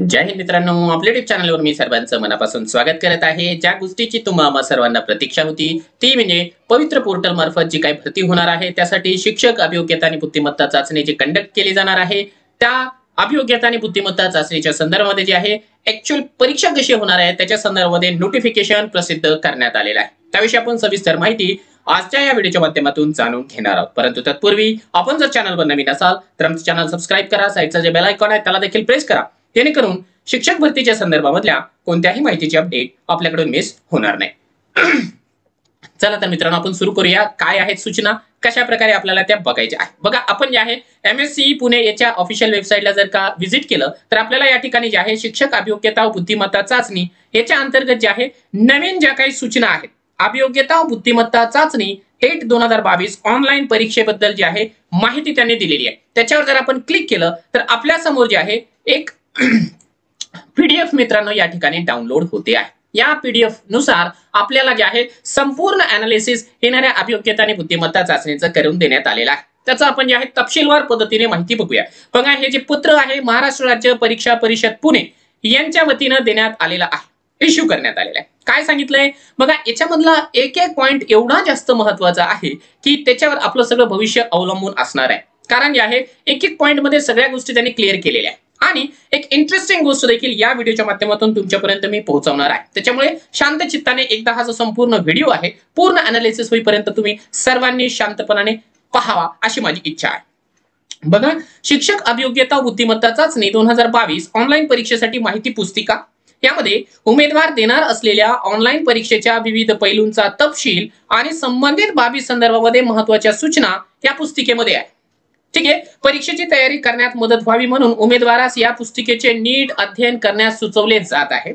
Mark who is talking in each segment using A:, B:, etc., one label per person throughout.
A: जय हिंद मित्रांनो आपल्या युट्यूब चॅनलवर मी सर्वांचं मनापासून स्वागत करत आहे. ज्या गोष्टीची तुम्हाला सर्वांना प्रतीक्षा होती ती म्हणजे पवित्र पोर्टल मार्फत जी काही भरती होणार आहे त्यासाठी शिक्षक अभियोग्यता आणि बुद्धिमत्ता चाचणी जी कंडक्ट केली जाणार आहे. त्या अभियोग्यता आणि बुद्धिमत्ता चाचणीच्या संदर्भामध्ये जे आहे ऍक्च्युअल परीक्षा कशी होणार आहे त्याच्या संदर्भामध्ये नोटिफिकेशन प्रसिद्ध करण्यात आलेलं आहे. त्याविषयी आपण सविस्तर माहिती आजच्या या व्हिडिओच्या माध्यमातून जाणून घेणार आहोत. परंतु तत्पूर्वी आपण जर चॅनलवर नवीन असाल तर आमचं चॅनल सबस्क्राईब करा साईडचा जे बेल आयकॉन आहे त्याला देखील प्रेस करा. जेणेकरून शिक्षक भरतीच्या संदर्भामधल्या कोणत्याही माहितीची अपडेट आपल्याकडून मिस होणार नाही. चला तर मित्रांनो आपण सुरू करूया. काय आहेत सूचना? कशा प्रकारे आपल्याला त्या बघायच्या आहेत? बघा आपण जे आहे एम एस सी पुणे याच्या ऑफिशियल वेबसाईटला जर का व्हिजिट केलं तर आपल्याला या ठिकाणी जे आहे शिक्षक अभियोग्यता व बुद्धिमत्ता चाचणी याच्या अंतर्गत जे आहे नवीन ज्या काही सूचना आहेत अभियोग्यता व बुद्धिमत्ता चाचणी टेट दोन हजार बावीस ऑनलाईन परीक्षेबद्दल जी आहे माहिती त्यांनी दिलेली आहे. त्याच्यावर जर आपण क्लिक केलं तर आपल्यासमोर जे आहे एक पीडीएफ मित्रांनो या ठिकाणी डाउनलोड होते आहे. या पीडीएफनुसार आपल्याला जे आहे संपूर्ण अनालिसिस येणाऱ्या अभियोग्यता आणि बुद्धिमत्ता चाचणीचं करून देण्यात आलेलं आहे. त्याचा आपण जे आहे तपशीलवार पद्धतीने माहिती बघूया. बघा हे जे पत्र आहे महाराष्ट्र राज्य परीक्षा परिषद पुणे यांच्या वतीनं देण्यात आलेलं आहे. इश्यू करण्यात आलेला आहे. काय सांगितलंय? बघा याच्यामधला एक एक पॉइंट एवढा जास्त महत्त्वाचा आहे की त्याच्यावर आपलं सगळं भविष्य अवलंबून असणार आहे. कारण जे आहे एक एक पॉइंटमध्ये सगळ्या गोष्टी त्यांनी क्लिअर केलेल्या आहे आणि एक इंटरेस्टिंग गोष्ट देखील या व्हिडिओच्या माध्यमातून तुमच्यापर्यंत मी पोहोचवणार आहे. त्याच्यामुळे शांत चित्ताने एकदा हा जो संपूर्ण व्हिडिओ आहे पूर्ण अनालिसिस होईपर्यंत तुम्ही सर्वांनी शांतपणाने पहावा अशी माझी इच्छा आहे. बघा शिक्षक अभियोग्यता बुद्धिमत्ता चाचणी दोन हजार बावीस ऑनलाईन परीक्षेसाठी माहिती पुस्तिका. यामध्ये उमेदवार देणार असलेल्या ऑनलाईन परीक्षेच्या विविध पैलूंचा तपशील आणि संबंधित बाबी संदर्भामध्ये महत्त्वाच्या सूचना या पुस्तिकेमध्ये आहे. ठीक आहे? परीक्षेची तयारी करण्यात मदत व्हावी म्हणून उमेदवारास या पुस्तिकेचे नीट अध्ययन करण्यास सुचवले जात आहे.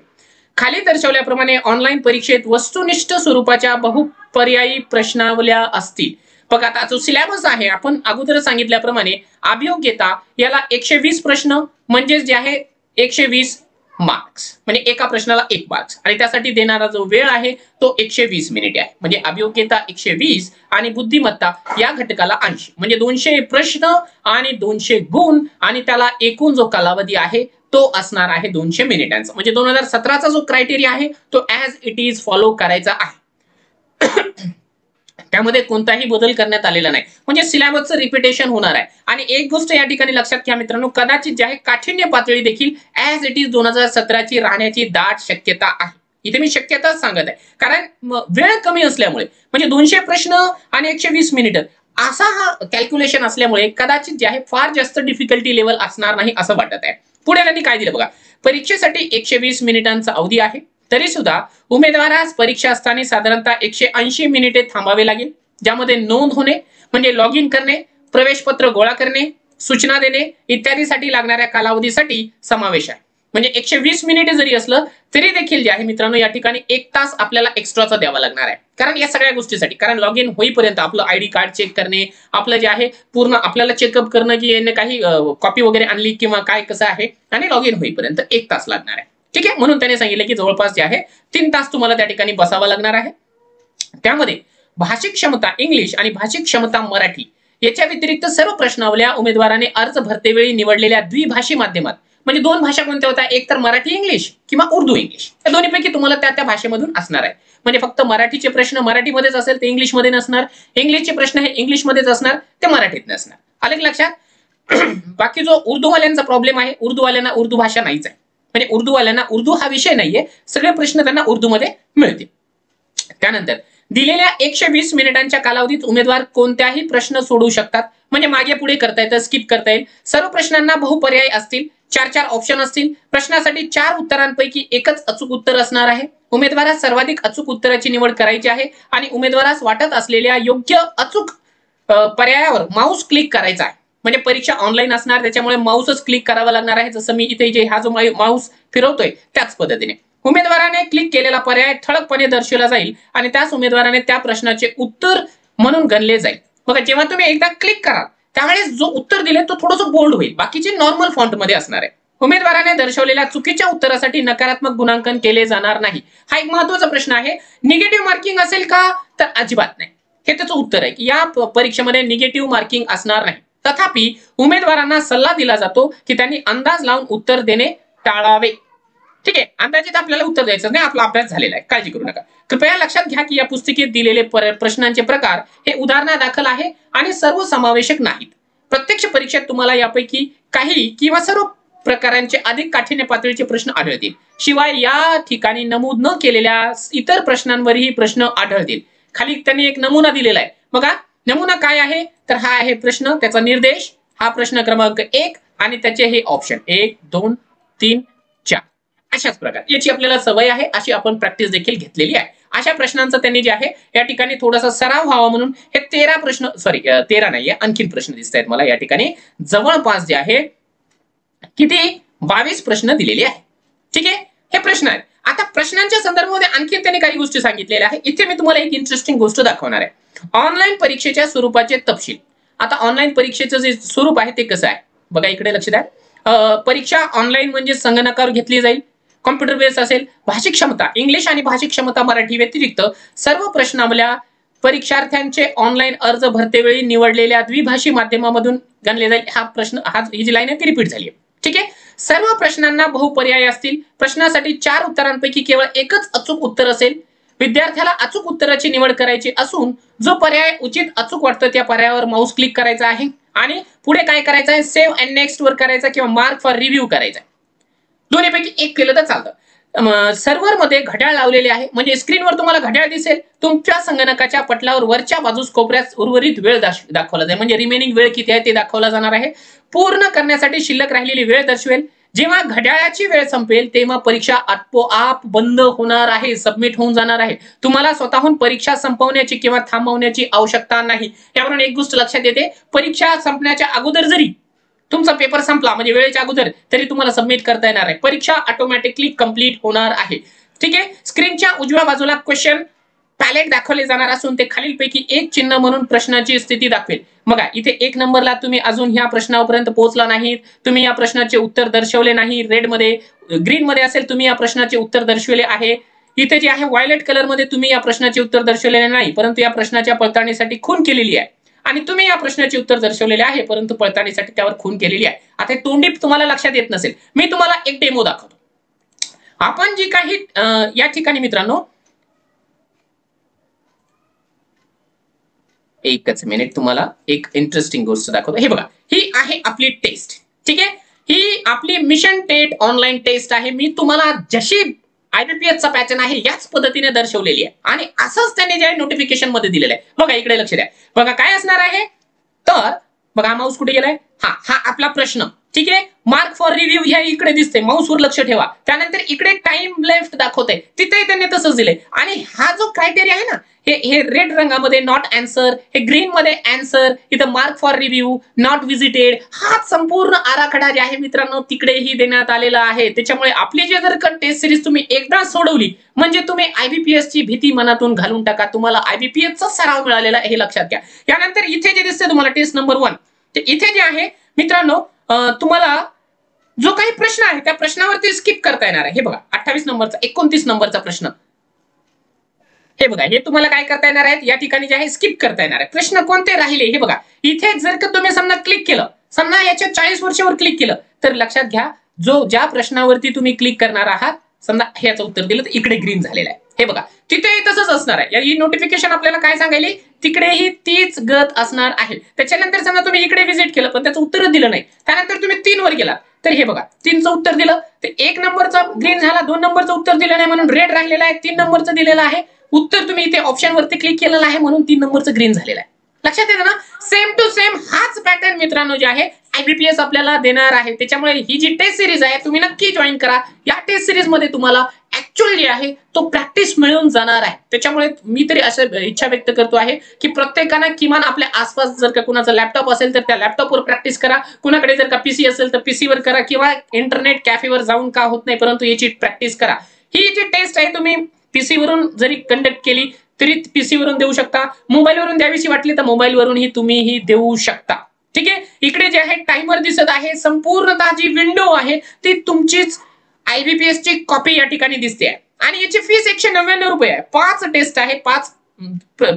A: खाली दर्शवल्याप्रमाणे ऑनलाईन परीक्षेत वस्तुनिष्ठ स्वरूपाच्या बहुपर्यायी प्रश्नावल्या असतील. बघ आता जो सिलेबस आहे आपण अगोदर सांगितल्याप्रमाणे अभियोग्यता याला एकशे वीस प्रश्न म्हणजेच जे आहे एकशे वीस मार्क्स म्हणजे एका प्रश्नाला एक मार्क्स आणि त्यासाठी देणारा जो वेळ आहे तो एकशे वीस मिनिटे आहे. म्हणजे अभियोग्यता एकशे वीस आणि बुद्धिमत्ता या घटकाला ऐंशी. म्हणजे दोनशे प्रश्न आणि दोनशे गुण आणि त्याला एकूण जो कालावधी आहे तो असणार आहे दोनशे मिनिटांचा म्हणजे दोन हजार सतराचा जो क्रायटेरिया आहे तो ऍज इट इज फॉलो करायचा आहे. त्यामध्ये कोणताही बदल करण्यात आलेला नाही. म्हणजे सिलेबसचं रिपिटेशन होणार आहे. आणि एक गोष्ट या ठिकाणी लक्षात घ्या मित्रांनो कदाचित जे आहे काठिण्य पातळी देखील ऍज इट इज दोन हजार सतराची राहण्याची दाट शक्यता आहे. इथे मी शक्यताच सांगत आहे. कारण वेळ कमी असल्यामुळे म्हणजे दोनशे प्रश्न आणि एकशे वीस मिनिटं असा हा कॅल्क्युलेशन असल्यामुळे कदाचित जे आहे फार जास्त डिफिकल्टी लेवल असणार नाही असं वाटत आहे. पुढे त्यांनी काय दिलं बघा? परीक्षेसाठी एकशे वीस मिनिटांचा अवधी आहे. तरी सुद्धा उमेदवारास परीक्षा असताना साधारणतः एकशे ऐंशी मिनिटे थांबावे लागेल. ज्यामध्ये नोंद होणे म्हणजे लॉग इन करणे प्रवेशपत्र गोळा करणे सूचना देणे इत्यादीसाठी लागणाऱ्या कालावधीसाठी समावेश आहे. म्हणजे एकशे वीस मिनिटे जरी असलं तरी देखील जे आहे मित्रांनो या ठिकाणी एक तास आपल्याला एक्स्ट्राचा द्यावा लागणार आहे. कारण या सगळ्या गोष्टीसाठी कारण लॉग इन होईपर्यंत आपलं आयडी कार्ड चेक करणे आपलं जे आहे पूर्ण आपल्याला चेकअप करणं की याने काही कॉपी वगैरे आणली किंवा काय कसं आहे आणि लॉग इन होईपर्यंत एक तास लागणार आहे. ठीक आहे? म्हणून त्याने सांगितलं की जवळपास जे आहे तीन तास तुम्हाला त्या ठिकाणी बसावा लागणार आहे. त्यामध्ये भाषिक क्षमता इंग्लिश आणि भाषिक क्षमता मराठी याच्या व्यतिरिक्त सर्व प्रश्नावल्या उमेदवाराने अर्ज भरतेवेळी निवडलेल्या द्विभाषी माध्यमात म्हणजे दोन भाषा कोणत्या होत्या? एक तर मराठी इंग्लिश किंवा उर्दू इंग्लिश. या दोन्हीपैकी तुम्हाला त्या त्या भाषेमधून असणार आहे. म्हणजे फक्त मराठीचे प्रश्न मराठीमध्येच असेल ते इंग्लिशमध्ये नसणार इंग्लिशचे प्रश्न हे इंग्लिशमध्येच असणार ते मराठीत नसणार. आले लक्षात? बाकी जो उर्दूवाल्यांचा प्रॉब्लेम आहे उर्दूवाल्यांना उर्दू भाषा नाहीच आहे. म्हणजे उर्दूवाल्यांना उर्दू हा विषय नाहीये. सगळे प्रश्न त्यांना उर्दूमध्ये मिळतील. त्यानंतर दिलेल्या एकशे वीस मिनिटांच्या कालावधीत उमेदवार कोणत्याही प्रश्न सोडवू शकतात. म्हणजे मागे पुढे करता येतं स्किप करता येईल. सर्व प्रश्नांना बहुपर्याय असतील चार चार ऑप्शन असतील. प्रश्नासाठी चार उत्तरांपैकी एकच अचूक उत्तर असणार आहे. उमेदवारास सर्वाधिक अचूक उत्तराची निवड करायची आहे आणि उमेदवारास वाटत असलेल्या योग्य अचूक पर्यायावर माऊस क्लिक करायचा आहे. म्हणजे परीक्षा ऑनलाईन असणार त्याच्यामुळे माऊसच क्लिक करावा लागणार आहे. जसं मी इथे जे हा जो माऊस फिरवतोय त्याच पद्धतीने. उमेदवाराने क्लिक केलेला पर्याय ठळकपणे दर्शवला जाईल आणि त्याच उमेदवाराने त्या प्रश्नाचे उत्तर म्हणून गणले जाईल. बघा जेव्हा तुम्ही एकदा क्लिक कराल त्यावेळेस जो उत्तर दिले तो थोडस बोल्ड होईल. बाकीचे नॉर्मल फॉन्टमध्ये असणार आहे. उमेदवाराने दर्शवलेल्या चुकीच्या उत्तरासाठी नकारात्मक गुणांकन केले जाणार नाही. हा एक महत्त्वाचा प्रश्न आहे. निगेटिव्ह मार्किंग असेल का? तर अजिबात नाही. हे त्याचं उत्तर आहे की या परीक्षेमध्ये निगेटिव्ह मार्किंग असणार नाही. तथापि उमेदवारांना सल्ला दिला जातो की त्यांनी अंदाज लावून उत्तर देणे टाळावे. ठीक आहे अंदाजित आपल्याला उत्तर द्यायचं नाही आपला अभ्यास झालेला आहे. काळजी करू नका. कृपया लक्षात घ्या की या पुस्तिकेत दिलेले प्रश्नांचे प्रकार हे उदाहरणादाखल आहे आणि सर्व समावेशक नाहीत. प्रत्यक्ष परीक्षेत तुम्हाला यापैकी काही किंवा सर्व प्रकारांचे अधिक काठीण्य पातळीचे प्रश्न आढळतील. शिवाय या ठिकाणी नमूद न केलेल्या इतर प्रश्नांवरही प्रश्न आढळतील. खाली त्यांनी एक नमुना दिलेला आहे. बघा नमुना काय आहे? तर हा आहे प्रश्न त्याचा निर्देश हा प्रश्न क्रमांक एक आणि त्याचे हे ऑप्शन एक दोन तीन चार. अशाच प्रकार. याची आपल्याला सवय आहे अशी आपण प्रॅक्टिस देखील घेतलेली आहे. अशा प्रश्नांचं त्यांनी जे आहे या ठिकाणी थोडासा सराव व्हावा म्हणून हे तेरा प्रश्न सॉरी तेरा नाहीये आणखीन प्रश्न दिसत आहेत मला या ठिकाणी. जवळपास जे आहे किती? बावीस प्रश्न दिलेले आहे. ठीक आहे? हे प्रश्न आहेत. आता प्रश्नांच्या संदर्भामध्ये आणखी त्यांनी काही गोष्टी सांगितलेल्या आहेत. इथे मी तुम्हाला एक इंटरेस्टिंग गोष्ट दाखवणार आहे. ऑनलाईन परीक्षेच्या स्वरूपाचे तपशील. आता ऑनलाईन परीक्षेचं जे स्वरूप आहे ते कसं आहे? बघा इकडे लक्ष द्या. परीक्षा ऑनलाईन म्हणजे संगणकावर घेतली जाईल. कॉम्प्युटर बेस असेल. भाषिक क्षमता. इंग्लिश आणि भाषिक क्षमता मराठी व्यतिरिक्त सर्व प्रश्नावल्या परीक्षार्थ्यांचे ऑनलाईन अर्ज भरतेवेळी निवडलेल्या द्विभाषी माध्यमामधून गणले जाईल. हा प्रश्न हा ही जी लाईन आहे ती रिपीट झाली आहे. ठीक आहे? सर्व प्रश्नांना बहुपर्याय असतील. प्रश्नासाठी चार उत्तरांपैकी केवळ एकच अचूक उत्तर असेल. विद्यार्थ्याला अचूक उत्तराची निवड करायची असून जो पर्याय उचित अचूक वाटतो त्या पर्यायावर माऊस क्लिक करायचा आहे. आणि पुढे काय करायचं आहे सेव्ह अँड नेक्स्ट वर करायचा किंवा मार्क फॉर रिव्ह्यू करायचा दोन्हीपैकी एक केलं तर चालतं. सर्व्हरमध्ये घड्याळ लावलेले आहे. म्हणजे स्क्रीनवर तुम्हाला घड्याळ दिसेल. तुमच्या संगणकाच्या पटलावर वरच्या बाजूस कोपऱ्यात उर्वरित वेळ दाखवला जाईल. म्हणजे रिमेनिंग वेळ किती आहे ते दाखवला जाणार आहे. पूर्ण करण्यासाठी शिल्लक राहिलेली वेळ दर्शवेल. जेव्हा घड्याळाची वेळ संपेल तेव्हा परीक्षा आपोआप बंद होणार आहे सबमिट होऊन जाणार आहे. तुम्हाला स्वतःहून परीक्षा संपवण्याची किंवा थांबवण्याची आवश्यकता नाही. त्यावरून एक गोष्ट लक्षात येते. परीक्षा संपण्याच्या अगोदर जरी तुमचा पेपर संपला म्हणजे वेळेच्या अगोदर तरी तुम्हाला सबमिट करता येणार आहे. परीक्षा ऑटोमॅटिकली कंप्लीट होणार आहे. ठीक आहे? स्क्रीनच्या उजव्या बाजूला क्वेश्चन पॅलेट दाखवले जाणार असून ते खालीलपैकी एक चिन्ह म्हणून प्रश्नाची स्थिती दाखवेल. बघा इथे एक नंबरला तुम्ही अजून ह्या प्रश्नापर्यंत पोहोचला नाहीत. तुम्ही या प्रश्नाचे उत्तर दर्शवले नाही. रेडमध्ये ग्रीन मध्ये असेल तुम्ही या प्रश्नाचे उत्तर दर्शवले आहे. इथे जे आहे व्हायलेट कलरमध्ये तुम्ही या प्रश्नाचे उत्तर दर्शवलेले नाही परंतु या प्रश्नाच्या पडताळणीसाठी खून केलेली आहे. आणि तुम्ही या प्रश्नाचे उत्तर दर्शवलेले आहे परंतु पडताळणीसाठी त्यावर खून केलेली आहे. आता हे तोंडी तुम्हाला लक्षात येत नसेल. मी तुम्हाला एक डेमो दाखवतो. आपण जी काही या ठिकाणी मित्रांनो एकच मिनिट तुम्हाला एक इंटरेस्टिंग गोष्ट दाखवतो. हे बघा ही आहे आपली टेस्ट ठीक आहे? ही आपली मिशन टेट ऑनलाईन टेस्ट आहे. मी तुम्हाला जशी IBPS चा पॅटर्न आहे याच पद्धतीने दर्शवलेली आहे. आणि असंच त्यांनी जे नोटिफिकेशनमध्ये दिलेलं आहे. बघा इकडे लक्ष द्या. बघा काय असणार आहे? तर बघा माऊस कुठे गेलाय? हा हा आपला प्रश्न. ठीक आहे? मार्क फॉर रिव्ह्यू ह्या इकडे दिसते माऊसवर लक्ष ठेवा. त्यानंतर इकडे टाइम लेफ्ट दाखवते तिथेही त्यांनी तसंच दिलंय. आणि हा जो क्रायटेरिया आहे ना हे हे रेड रंगामध्ये नॉट अँसर हे ग्रीन मध्ये अँसर इथं mark for review not visited हा संपूर्ण आराखडा जे आहे मित्रांनो तिकडेही देण्यात आलेला आहे. त्याच्यामुळे आपली जे जर का टेस्ट सिरीज तुम्ही एकदा सोडवली म्हणजे तुम्ही आयबीपीएस ची भीती मनातून घालून टाका. तुम्हाला आयबीपीएस चा सराव मिळालेला आहे हे लक्षात घ्या. यानंतर इथे जे दिसते तुम्हाला टेस्ट नंबर वन ते इथे जे आहे मित्रांनो तुम्हाला जो काही प्रश्न आहे त्या प्रश्नावरती स्किप करता येणार आहे. हे बघा अठ्ठावीस नंबरचा एकोणतीस नंबरचा प्रश्न. हे बघा हे तुम्हाला काय करता येणार आहे या ठिकाणी जे आहे स्किप करता येणार आहे. प्रश्न कोणते राहिले? हे बघा इथे जर का तुम्ही समजा क्लिक केलं समजा याच्या चाळीस वर्षावर क्लिक केलं तर लक्षात घ्या जो ज्या प्रश्नावरती तुम्ही क्लिक करणार आहात समजा ह्याचं उत्तर दिलं तर इकडे ग्रीन झालेलं आहे. हे बघा तिथे तसंच असणार आहे. ही नोटिफिकेशन आपल्याला काय सांगायली? तिकडेही तीच गत असणार आहे. त्याच्यानंतर समजा तुम्ही इकडे व्हिजिट केलं पण त्याचं उत्तर दिलं नाही. त्यानंतर तुम्ही तीन वर गेला तर हे बघा तीनचं उत्तर दिलं. तर एक नंबरचं ग्रीन झाला दोन नंबरचं उत्तर दिलं नाही म्हणून रेड राहिलेला आहे तीन नंबरचं दिलेलं आहे. उत्तर तुम्ही इथे ऑप्शनवरती क्लिक केलेलं आहे म्हणून तीन नंबरचं ग्रीन झालेलं आहे. लक्षात येतं ना? सेम टू सेम हाच पॅटर्न मित्रांनो जे आहे आयबीपीएस आपल्याला देणार आहे. त्याच्यामुळे ही जी टेस्ट सिरीज आहे तुम्ही नक्की जॉईन करा. या टेस्ट सिरीजमध्ये तुम्हाला ऍक्च्युअल जे आहे तो प्रॅक्टिस मिळून जाणार आहे. त्याच्यामुळे मी तरी असं इच्छा व्यक्त करतो आहे की प्रत्येकानं किमान आपल्या आसपास जर का कुणाचा लॅपटॉप असेल तर त्या लॅपटॉपवर प्रॅक्टिस करा. कुणाकडे जर का पीसी असेल तर पीसीवर करा किंवा इंटरनेट कॅफेवर जाऊन का होत नाही परंतु याची प्रॅक्टिस करा. ही जी टेस्ट आहे तुम्ही पीसी वरून जरी कंडक्ट केली तरी पीसी वरून देऊ शकता. मोबाईल वरून द्यावीशी वाटली तर मोबाईलवरूनही तुम्ही ही देऊ शकता. ठीक आहे? इकडे जे आहे टाइमर दिसत आहे. संपूर्णतः जी विंडो आहे ती तुमचीच आयबीपीएस ची कॉपी या ठिकाणी दिसते. आहे आणि याची फीस एकशे नव्याण्णव रुपये आहे. पाच टेस्ट आहे. पाच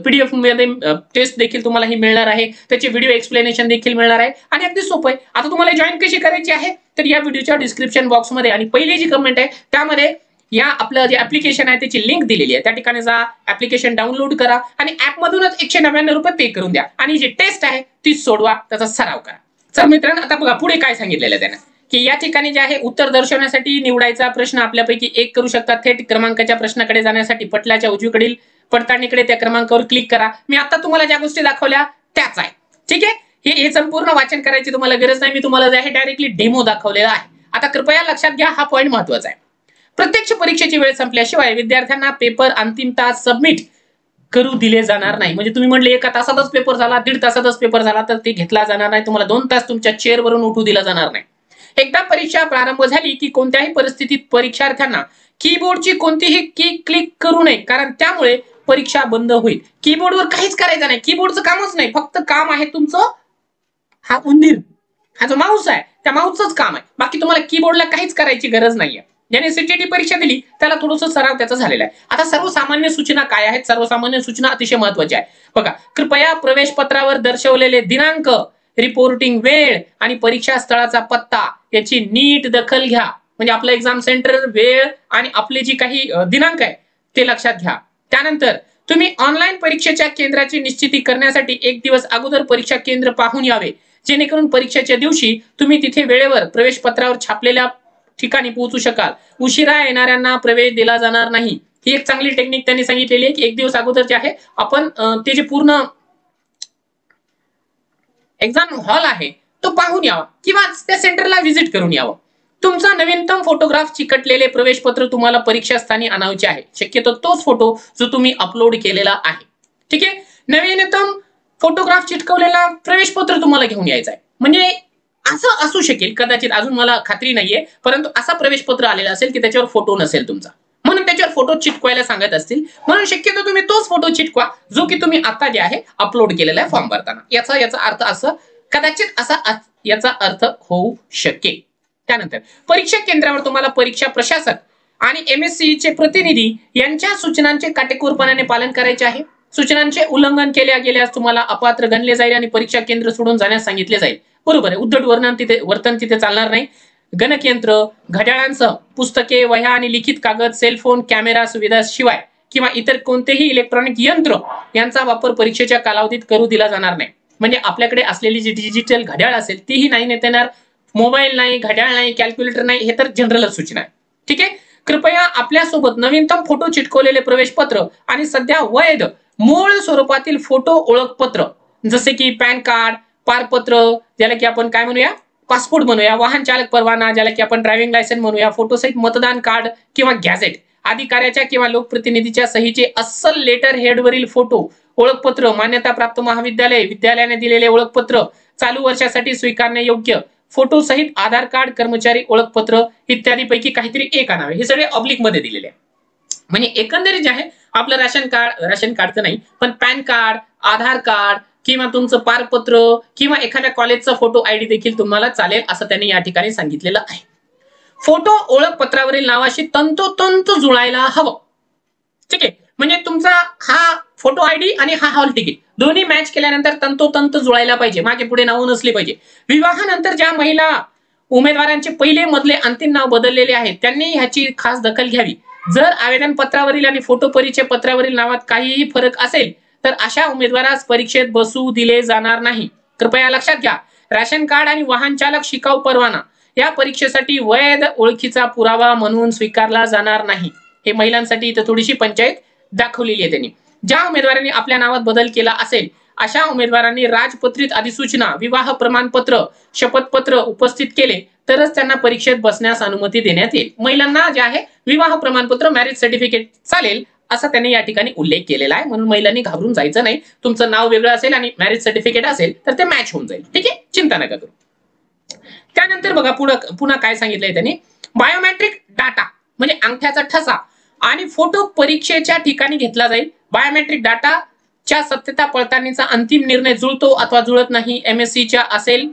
A: पीडीएफमध्ये टेस्ट देखील तुम्हाला ही मिळणार आहे. त्याचे व्हिडिओ एक्सप्लेनेशन देखील मिळणार आहे. आणि अगदी सोपं आहे. आता तुम्हाला जॉईन कशी करायची आहे? तर या व्हिडिओच्या डिस्क्रिप्शन बॉक्समध्ये आणि पहिली जी कमेंट आहे त्यामध्ये या आपलं जे ऍप्लिकेशन आहे त्याची लिंक दिलेली आहे. त्या ठिकाणी जा ऍप्लिकेशन डाउनलोड करा आणि ऍपमधूनच एकशे नव्याण्णव रुपये पे करून द्या. आणि जी टेस्ट आहे ती सोडवा त्याचा सराव करा. तर मित्रांनो आता बघा पुढे काय सांगितलेलं त्यानं. की या ठिकाणी जे आहे उत्तर दर्शवण्यासाठी निवडायचा प्रश्न आपल्यापैकी एक करू शकता. थेट क्रमांकाच्या प्रश्नाकडे जाण्यासाठी पटलाच्या उजवीकडील पडताळणीकडे त्या क्रमांकावर क्लिक करा. मी आता तुम्हाला ज्या गोष्टी दाखवल्या त्याच आहे. ठीक आहे? हे हे संपूर्ण वाचन करायची तुम्हाला गरज नाही. मी तुम्हाला जे आहे डायरेक्टली डेमो दाखवलेला आहे. आता कृपया लक्षात घ्या हा पॉईंट महत्त्वाचा आहे. प्रत्यक्ष परीक्षेची वेळ संपल्याशिवाय विद्यार्थ्यांना पेपर अंतिम तास सबमिट करू दिले जाणार नाही. म्हणजे तुम्ही म्हणले एका तासातच पेपर झाला दीड तासातच पेपर झाला तर ते घेतला जाणार नाही. तुम्हाला दोन तास तुमच्या चेअरवरून उठू दिला जाणार नाही. एकदा परीक्षा प्रारंभ झाली की कोणत्याही परिस्थितीत परीक्षार्थ्यांना कीबोर्डची कोणतीही की क्लिक करू नये कारण त्यामुळे परीक्षा बंद होईल. कीबोर्डवर काहीच करायचं नाही. कीबोर्डचं कामच नाही. फक्त काम आहे तुमचं हा उंदीर. हा जो माऊस आहे त्या माऊसच काम आहे. बाकी तुम्हाला कीबोर्डला काहीच करायची गरज नाहीये. ज्याने सीटीटी परीक्षा दिली त्याला थोडस सराव त्याचा झालेला आहे. आता सर्वसामान्य सूचना काय आहेत? सर्वसामान्य सूचना अतिशय महत्त्वाच्या आहे. बघा कृपया प्रवेश पत्रावर दर्शवलेले दिनांक रिपोर्टिंग वेळ आणि परीक्षा स्थळाचा पत्ता याची नीट दखल घ्या. म्हणजे आपलं एक्झाम सेंटर वेळ आणि आपले जी काही दिनांक आहे ते लक्षात घ्या. त्यानंतर तुम्ही ऑनलाईन परीक्षेच्या केंद्राची निश्चिती करण्यासाठी एक दिवस अगोदर परीक्षा केंद्र पाहून यावे. जेणेकरून परीक्षेच्या दिवशी तुम्ही तिथे वेळेवर प्रवेश पत्रावर छापलेल्या ठिकाणी पोहोचू शकाल. उशिरा येणाऱ्यांना प्रवेश दिला जाणार नाही. ही एक चांगली टेक्निक त्यांनी सांगितलेली आहे की एक दिवस अगोदर जे आहे. आपण ते जे पूर्ण एक्झाम हॉल आहे तो पाहून यावा किंवा त्या सेंटरला व्हिजिट करून यावं. तुमचा नवीनतम फोटोग्राफ चिकटलेले प्रवेश पत्र तुम्हाला परीक्षा स्थानी आणायचे आहे. शक्यतो तोच फोटो जो तुम्ही अपलोड केलेला आहे. ठीक आहे? नवीनतम फोटोग्राफ चिटकवलेला प्रवेश पत्र तुम्हाला घेऊन यायचं आहे. म्हणजे असू शकेल कदाचित अजून मला खात्री नाहीये परंतु असा प्रवेश पत्र आलेला असेल की त्याच्यावर फोटो नसेल तुमचा. म्हणून त्याच्यावर फोटो चिटकवायला सांगत असतील. म्हणून शक्यतो तुम्ही तोच फोटो चिटकवा जो की तुम्ही आता जे आहे अपलोड केलेला आहे फॉर्म भरताना. याचा याचा अर्थ असं कदाचित असा याचा अर्थ होऊ शकेल. त्यानंतर परीक्षा केंद्रावर तुम्हाला परीक्षा प्रशासक आणि एम एमएससी चे प्रतिनिधी यांच्या सूचनांचे काटेकोरपणाने पालन करायचे आहे. सूचनांचे उल्लंघन केल्या गेल्यास तुम्हाला अपात्र गणले जाईल आणि परीक्षा केंद्र सोडून जाण्यास सांगितले जाईल. बरोबर आहे. उद्धट वर्णन तिथे वर्तन तिथे चालणार नाही. गणकयंत्र घड्याळांसह पुस्तके वह्या आणि लिखित कागद सेलफोन कॅमेरा सुविधा शिवाय किंवा इतर कोणतेही इलेक्ट्रॉनिक यंत्र यांचा वापर परीक्षेच्या कालावधीत करू दिला जाणार नाही. म्हणजे आपल्याकडे असलेली जी डिजिटल घड्याळ असेल तीही नाही नेता येणार. मोबाईल नाही घड्याळ नाही कॅल्क्युलेटर नाही हे तर जनरलच सूचना आहे. ठीक आहे? कृपया आपल्यासोबत नवीनतम फोटो चिटकवलेले प्रवेश पत्र आणि सध्या वैध मूळ स्वरूपातील फोटो ओळखपत्र जसे की पॅन कार्ड पारपत्र ज्याला की आपण काय म्हणूया? पासपोर्ट म्हणूया वाहन चालक परवाना ज्याला की आपण ड्रायव्हिंग लायसन्स म्हणूया फोटोसहित मतदान कार्ड किंवा गॅझेट अधिकाऱ्याच्या किंवा लोकप्रतिनिधीच्या सहीचे अस्सल लेटर हेडवरील फोटो ओळखपत्र मान्यताप्राप्त महाविद्यालय विद्यालयाने दिलेले ओळखपत्र चालू वर्षासाठी स्वीकारणे योग्य फोटो सहित आधार कार्ड कर्मचारी ओळखपत्र इत्यादी पैकी काहीतरी एक आणावे. हे सगळे ऑब्लिकमध्ये दिलेले आहे. म्हणजे एकंदरीत जे आहे आपलं राशन कार्ड राशन कार्डचं नाही पण पॅन कार्ड आधार कार्ड किंवा तुमचं पारपत्र किंवा एखाद्या कॉलेजचा फोटो आयडी देखील तुम्हाला चालेल असं त्यांनी या ठिकाणी सांगितलेलं आहे. फोटो ओळखपत्रावरील नावाशी तंतोतंत जुळायला हवं. ठीक आहे? म्हणजे तुमचा हा फोटो आयडी आणि हा हॉल तिकीट दोन्ही मॅच केल्यानंतर तंतोतंत जुळायला पाहिजे. मागे पुढे नाव नसली पाहिजे. विवाहानंतर ज्या महिला उमेदवारांचे पहिले मधले अंतिम नाव बदललेले आहेत त्यांनी ह्याची खास दखल घ्यावी. जर आवेदन पत्रावरील आणि फोटो परिचय पत्रावरील नावात काहीही फरक असेल तर अशा उमेदवारास परीक्षेत बसू दिले जाणार नाही. कृपया लक्षात घ्या राशन कार्ड आणि वाहन चालक शिकाऊ परवाना. या परीक्षेसाठी वैध ओळखीचा पुरावा म्हणून स्वीकारला जाणार नाही. हे महिलांसाठी इथं थोडीशी पंचायत दाखवलेली आहे त्यांनी. ज्या उमेदवारांनी आपल्या नावात बदल केला असेल अशा उमेदवारांनी राजपत्रित अधिसूचना विवाह प्रमाणपत्र शपथपत्र उपस्थित केले तरच त्यांना परीक्षेत बसण्यास अनुमती देण्यात येईल. महिलांना जे आहे विवाह प्रमाणपत्र मॅरेज सर्टिफिकेट चालेल असा त्यांनी या ठिकाणी उल्लेख केलेला आहे. म्हणून महिलांनी घाबरून जायचं नाही. तुमचं नाव वेगळं असेल आणि मॅरेज सर्टिफिकेट असेल तर ते मॅच होऊन जाईल. ठीक आहे? चिंता नका करू. त्यानंतर बघा पुढं पुन्हा काय सांगितलंय त्यांनी? बायोमेट्रिक डाटा म्हणजे अंगठ्याचा ठसा आणि फोटो परीक्षेच्या ठिकाणी घेतला जाईल. बायोमेट्रिक डाटा च्या सत्यता पडताळणीचा अंतिम निर्णय जुळतो अथवा जुळत नाही एमएससीच्या असेल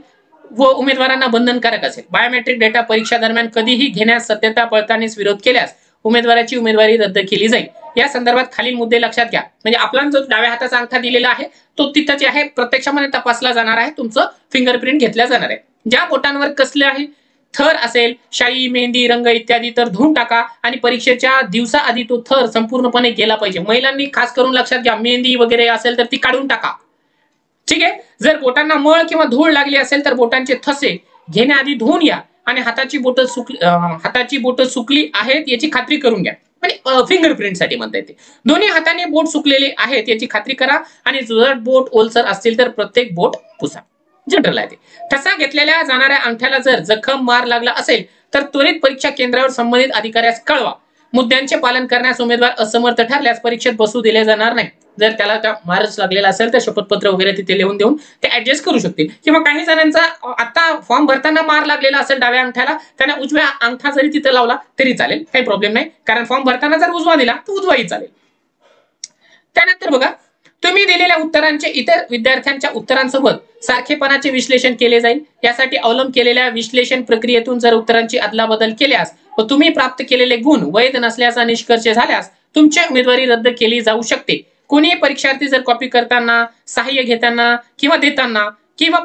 A: व उमेदवारांना बंधनकारक असेल. बायोमेट्रिक डेटा परीक्षा दरम्यान कधीही घेण्यास सत्यता पडताळणीस विरोध केल्यास उमेदवाराची उमेदवारी रद्द केली जाईल. या संदर्भात खालील मुद्दे लक्षात घ्या. म्हणजे आपला जो डाव्या हाताचा अंगठा दिलेला आहे तो तिथं जे आहे प्रत्यक्षामध्ये तपासला जाणार आहे तुमचं फिंगरप्रिंट घेतल्या जाणार आहे. ज्या बोटांवर कसले आहे थर असेल शाई मेहंदी रंग इत्यादी तर धुवून टाका आणि परीक्षेच्या दिवसाआधी तो थर संपूर्णपणे गेला पाहिजे. महिलांनी खास करून लक्षात घ्या मेहंदी वगैरे असेल तर ती काढून टाका. ठीक आहे? जर बोटांना मळ किंवा धूळ लागली असेल तर बोटांचे थसे घेण्याआधी धुवून या आणि हाताची बोट सुकली हाताची बोट सुकली आहेत याची खात्री करून घ्या. आणि फिंगरप्रिंटसाठी म्हणता येते. दोन्ही हाताने बोट सुकलेले आहेत याची खात्री करा आणि जर बोट ओलसर असतील तर प्रत्येक बोट पुसा. जनरल आहे ते. ठसा घेतलेल्या जाणाऱ्या अंगठ्याला जर जखम मार लागला असेल तर त्वरित परीक्षा केंद्रावर संबंधित अधिकाऱ्यास कळवा. मुद्द्यांचे पालन करण्यास उमेदवार असमर्थ ठरल्यास परीक्षेत बसू दिले जाणार नाही. जर त्याला त्या मारच लागलेला असेल तर शपथपत्र वगैरे तिथे लिहून देऊन ते ऍडजस्ट करू शकतील. किंवा काही जणांचा आता फॉर्म भरताना मार लागलेला असेल डाव्या अंगठ्याला त्यांना उजव्या अंगठा जरी तिथे लावला तरी चालेल काही प्रॉब्लेम नाही. कारण फॉर्म भरताना जर उजवा दिला तर उजवाही चालेल. त्यानंतर बघा तुम्ही दिलेल्या उत्तरांचे इतर विद्यार्थ्यांच्या उत्तरांसोबत सारखेपणाचे विश्लेषण केले जाईल. यासाठी अवलंब केलेल्या विश्लेषण प्रक्रियेतून जर उत्तरांची अदलाबदल केल्यास व तुम्ही प्राप्त केलेले गुण वैध नसल्याचा निष्कर्ष झाल्यास तुमची उमेदवारी रद्द केली जाऊ शकते. कोणीही परीक्षार्थी जर कॉपी करताना सहाय्य घेताना किंवा देताना किंवा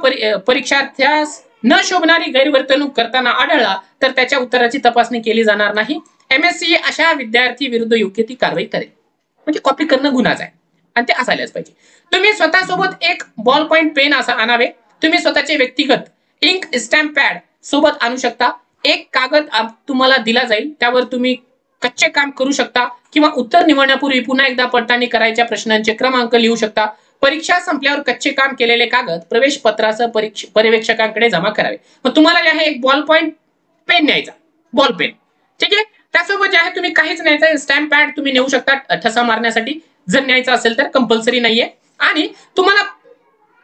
A: परीक्षार्थ्यास न शोभणारी गैरवर्तणूक करताना आढळला तर त्याच्या उत्तराची तपासणी केली जाणार नाही. एमएससी अशा विद्यार्थी विरुद्ध योग्य ती कारवाई करेल. म्हणजे कॉपी करणं गुन्हाच आहे आणि ते असायलाच पाहिजे. तुम्ही स्वतःसोबत एक बॉल पॉईंट पेन असा आणावे. तुम्ही स्वतःचे व्यक्तिगत इंक स्टॅम्प पॅड सोबत आणू शकता. एक कागद तुम्हाला दिला जाईल. त्यावर तुम्ही कच्चे काम करू शकता किंवा उत्तर निवडण्यापूर्वी पुन्हा एकदा पडताळणी करायच्या प्रश्नांचे क्रमांक लिहू शकता. परीक्षा संपल्यावर कच्चे काम केलेले कागद प्रवेश पत्रासह पर्यवेक्षकांकडे जमा करावे. मग तुम्हाला जे आहे एक बॉल पॉईंट पेन न्यायचा. बॉल पेन ठीक आहे? त्यासोबत जे आहे तुम्ही काहीच न्यायचं स्टॅम्प पॅड तुम्ही नेऊ शकता ठसा मारण्यासाठी. जर न्यायचा असेल तर कंपल्सरी नाहीये. आणि तुम्हाला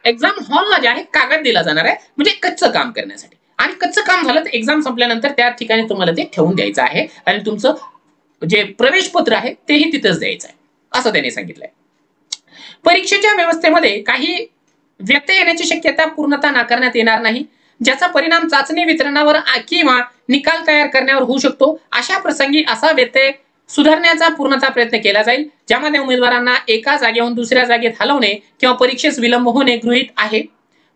A: एक्झाम हॉलला जे आहे कागद दिला जाणार आहे. म्हणजे कच्चं काम करण्यासाठी. आणि कच्चं काम झालं तर एक्झाम संपल्यानंतर त्या ठिकाणी तुम्हाला ते ठेवून द्यायचं आहे. आणि तुमचं जे प्रवेश पत्र आहे तेही तिथंच द्यायचं आहे असं त्यांनी सांगितलंय. परीक्षेच्या व्यवस्थेमध्ये काही व्यत्यय येण्याची शक्यता पूर्णता नाकारण्यात येणार नाही ज्याचा परिणाम चाचणी वितरणावर किंवा निकाल तयार करण्यावर होऊ शकतो अशा प्रसंगी असा व्यत्यय सुधारण्याचा पूर्णता प्रयत्न केला जाईल ज्यामध्ये उमेदवारांना एका जागेहून दुसऱ्या जागेत हलवणे किंवा परीक्षेस विलंब होणे गृहित आहे.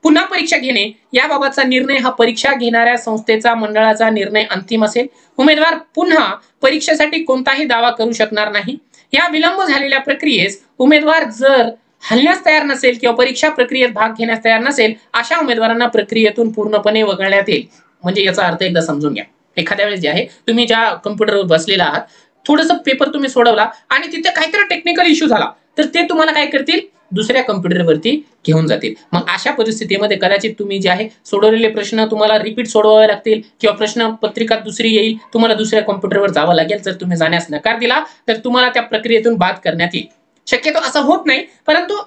A: पुन्हा परीक्षा घेणे. याबाबतचा निर्णय हा परीक्षा घेणाऱ्या संस्थेचा मंडळाचा निर्णय अंतिम असेल. उमेदवार पुन्हा परीक्षेसाठी कोणताही दावा करू शकणार नाही. या विलंब झालेल्या प्रक्रियेस उमेदवार जर हलण्यास तयार नसेल किंवा परीक्षा प्रक्रियेत भाग घेण्यास तयार नसेल अशा उमेदवारांना प्रक्रियेतून पूर्णपणे वगळण्यात येईल. म्हणजे याचा अर्थ एकदा समजून घ्या. एखाद्या वेळेस जे आहे तुम्ही ज्या कम्प्युटरवर बसलेला आहात थोडस पेपर तुम्ही सोडवला आणि तिथे काहीतरी टेक्निकल इश्यू झाला तर ते तुम्हाला काय करतील? दुसऱ्या कम्प्युटरवरती घेऊन जातील. मग अशा परिस्थितीमध्ये कदाचित तुम्ही जे आहे सोडवलेले प्रश्न तुम्हाला रिपीट सोडवावे लागतील किंवा प्रश्न पत्रिका दुसरी येईल तुम्हाला दुसऱ्या कम्प्युटरवर जावं लागेल जर तुम्ही जाण्यास नकार दिला तर तुम्हाला त्या प्रक्रियेतून बाद करण्यात येईल. शक्यतो असं होत नाही परंतु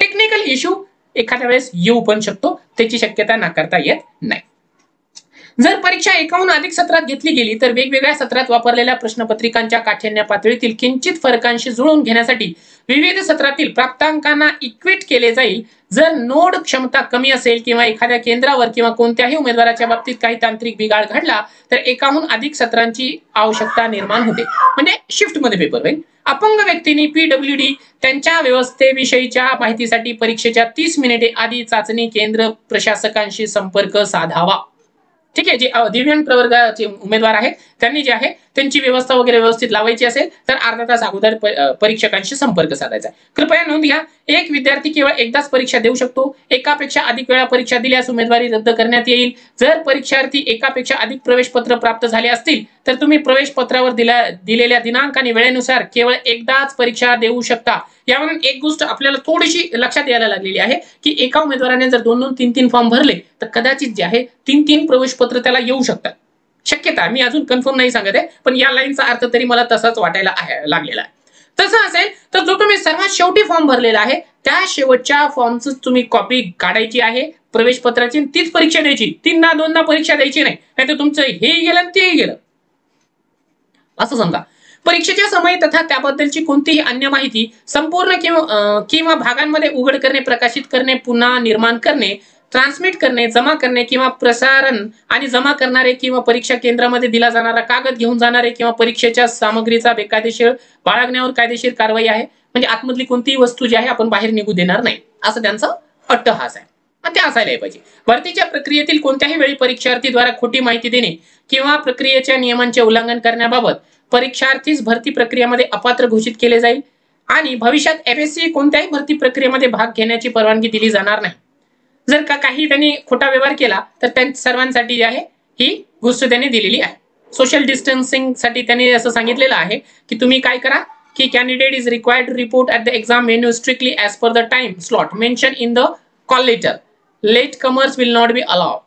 A: टेक्निकल इश्यू एखाद्या वेळेस येऊ पण शकतो त्याची शक्यता नाकारता येत नाही. जर परीक्षा एकाहून अधिक सत्रात घेतली गेली तर वेगवेगळ्या सत्रात वापरलेल्या प्रश्नपत्रिकांच्या काठिण्य पातळीतील किंचित फरकांशी जुळवून घेण्यासाठी विविध सत्रातील प्राप्तांकांना इक्वेट केले जाईल. जर नोड क्षमता कमी असेल किंवा एखाद्या केंद्रावर किंवा कोणत्याही उमेदवाराच्या बाबतीत काही तांत्रिक बिघाड घडला तर एकाहून अधिक सत्रांची आवश्यकता निर्माण होते. म्हणजे शिफ्टमध्ये पेपर होईल अपंग व्यक्तींनी पीडब्ल्यू डी त्यांच्या व्यवस्थेविषयीच्या माहितीसाठी परीक्षेच्या तीस मिनिटे आधी चाचणी केंद्र प्रशासकांशी संपर्क साधावा. ठीक आहे जे दिव्यांग प्रवर्गाचे उमेदवार आहेत त्यांनी जे आहे त्यांची व्यवस्था वगैरे व्यवस्थित लावायची असेल तर अर्धा तास अगोदर परीक्षकांशी संपर्क साधायचा कृपया नोंद घ्या एक विद्यार्थी केवळ एकदाच परीक्षा देऊ शकतो. एकापेक्षा अधिक वेळा परीक्षा दिल्यास उमेदवारी रद्द करण्यात येईल. जर परीक्षार्थी एकापेक्षा अधिक प्रवेश पत्र प्राप्त झाले असतील तर तुम्ही प्रवेश पत्रावर दिल्या दिलेल्या दिनांक आणि वेळेनुसार केवळ एकदाच परीक्षा देऊ शकता. यावरून एक गोष्ट आपल्याला थोडीशी लक्षात यायला लागलेली आहे की एका उमेदवाराने जर दोन दोन तीन तीन फॉर्म भरले तर कदाचित जे आहे तीन तीन प्रवेश पत्र त्याला येऊ शकतात. शक्यता मी अजून कन्फर्म नाही सांगत आहे पण या लाईनचा अर्थ तरी मला तसाच वाटायला आहे लागलेला आहे. तसं असेल तर जो तुम्ही सर्वात शेवटी फॉर्म भरलेला आहे त्या शेवटच्या फॉर्मची तुम्ही कॉपी काढायची आहे प्रवेश पत्राची तीच परीक्षा द्यायची. तीन दोनदा परीक्षा द्यायची नाही. तर तुमचं हे गेलं तेही गेलं. असं समजा. परीक्षेच्या समय तथा त्याबद्दलची कोणतीही अन्य माहिती संपूर्ण किंवा किंवा भागांमध्ये उघड करणे प्रकाशित करणे पुन्हा निर्माण करणे ट्रान्समिट करणे जमा करणे किंवा प्रसारण आणि जमा करणारे किंवा परीक्षा केंद्रामध्ये दिला जाणारा कागद घेऊन जाणारे किंवा परीक्षेच्या सामग्रीचा बेकायदेशीर बाळगण्यावर कायदेशीर कारवाई आहे. म्हणजे आतमधली कोणतीही वस्तू जी आहे आपण बाहेर निघू देणार नाही. असं त्यांचा अट्टहास आहे. ते असायलाही पाहिजे. भरतीच्या प्रक्रियेतील कोणत्याही वेळी परीक्षार्थीद्वारा खोटी माहिती देणे किंवा प्रक्रियेच्या नियमांचे उल्लंघन करण्याबाबत परीक्षार्थीच भरती प्रक्रियेमध्ये अपात्र घोषित केले जाईल. आणि भविष्यात एफएससी कोणत्याही भरती प्रक्रियेमध्ये भाग घेण्याची परवानगी दिली जाणार नाही. जर का काही त्यांनी खोटा व्यवहार केला तर त्या सर्वांसाठी जी आहे ही गोष्ट त्यांनी दिलेली आहे. सोशल डिस्टन्सिंगसाठी त्यांनी असं सांगितलेलं आहे की तुम्ही काय करा की candidate is required report at the exam venue strictly as per the time slot mention in the call letter late comers will not be allowed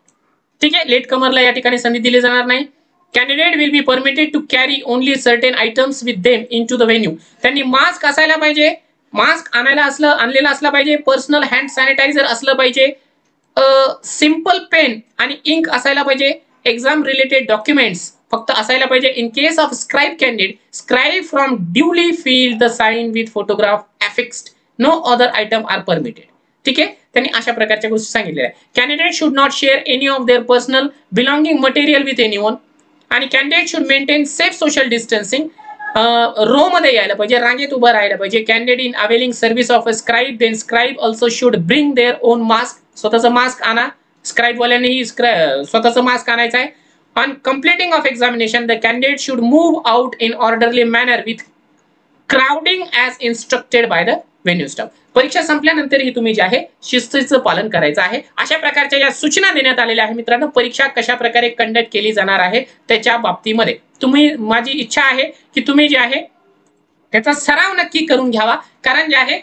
A: ठीक आहे? लेट कमरला या ठिकाणी संधी दिली जाणार नाही. Candidate will be permitted to carry only certain items with them into the venue त्यांनी mask असायला पाहिजे. मास्क आणायला असलं आणलेला असला पाहिजे. पर्सनल हँड सॅनिटायझर असलं पाहिजे. सिंपल पेन आणि इंक असायला पाहिजे. एक्झाम रिलेटेड डॉक्युमेंट्स फक्त असायला पाहिजे. In case of scribe candidate scribe from duly fill the sign with photograph affixed no other item are permitted ठीक आहे? त्यांनी अशा प्रकारच्या गोष्टी सांगितलेल्या आहेत. Candidate should not share any of their personal belonging material with any one आणि candidate should maintain safe social distancing row मध्ये यायला पाहिजे रांगेत उभं राहायला पाहिजे. Candidate in availing service of a scribe then scribe also should bring their own mask स्वतःचं mask आणा. स्क्राईबवाल्यांनीही स्वतःचं मास्क आणायचं आहे. On completing of examination the candidate should move out in orderly manner with crowding as instructed by the venue staff परीक्षा संपल्यानंतरही तुम्ही जे आहे शिस्तीचं पालन करायचं आहे. अशा प्रकारच्या या सूचना देण्यात आलेल्या आहे मित्रांनो. परीक्षा कशा प्रकारे कंडक्ट केली जाणार आहे त्याच्या बाबतीमध्ये. तुम्ही माझी इच्छा आहे की तुम्ही जे आहे त्याचा सराव नक्की करून घ्यावा. कारण जे आहे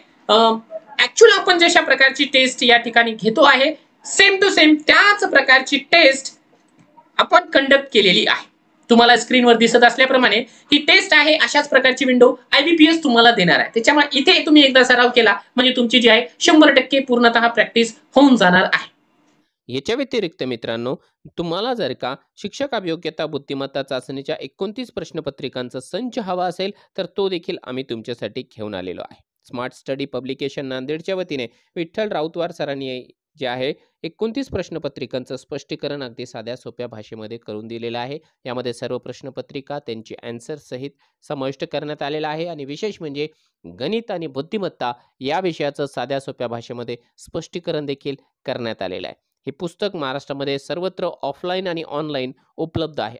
A: ऍक्च्युअल आपण जशा प्रकारची टेस्ट या ठिकाणी घेतो आहे सेम टू सेम त्याच प्रकारची टेस्ट आपण कंडक्ट केलेली आहे. तुम्हाला स्क्रीनवर दिसत असल्याप्रमाणे ही टेस्ट आहे अशाच प्रकारची विंडो आयबीपीएस तुम्हाला देणार आहे. त्याच्यामुळे इथे तुम्ही एकदा सराव केला म्हणजे तुमची जी आहे शंभर टक्के पूर्णतः प्रॅक्टिस होऊन जाणार आहे.
B: याच्या व्यतिरिक्त मित्रांनो तुम्हाला जर का शिक्षक अभियोग्यता बुद्धिमत्ता चाचणीच्या एकोणतीस प्रश्नपत्रिकांचा संच हवा असेल तर तो देखील आम्ही तुमच्यासाठी घेऊन आलेलो आहे. स्मार्ट स्टडी पब्लिकेशन नांदेडच्या वतीने विठ्ठल राऊतवार सरांनी जे आहे एकोणतीस प्रश्नपत्रिकांचं स्पष्टीकरण अगदी साध्या सोप्या भाषेमध्ये करून दिलेलं आहे. यामध्ये सर्व प्रश्नपत्रिका त्यांची सहित समाविष्ट करण्यात आलेला आहे आणि विशेष म्हणजे गणित आणि बुद्धिमत्ता या विषयाचं साध्या सोप्या भाषेमध्ये स्पष्टीकरण देखील करण्यात आलेलं आहे. हे पुस्तक महाराष्ट्रामध्ये सर्वत्र ऑफलाईन आणि ऑनलाईन उपलब्ध आहे.